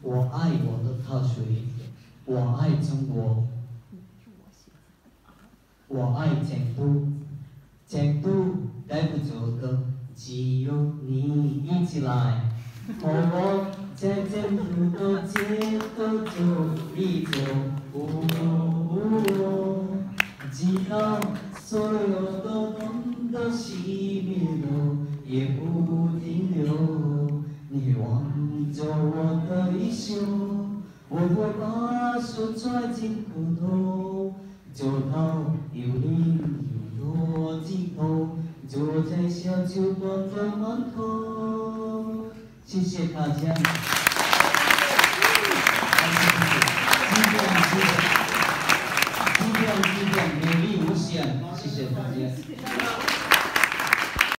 我爱我的特水，我爱中国，我爱成都，成都带不走的只有你一起来，和我在成都的街头走一走，直到所有的梦都熄灭了，也不。挽着我的衣袖，我会把手揣进裤兜，走到有你有我尽头，坐在小酒馆的门口。谢谢大家，谢谢，谢谢，谢谢，再见，美丽无限。谢谢大家。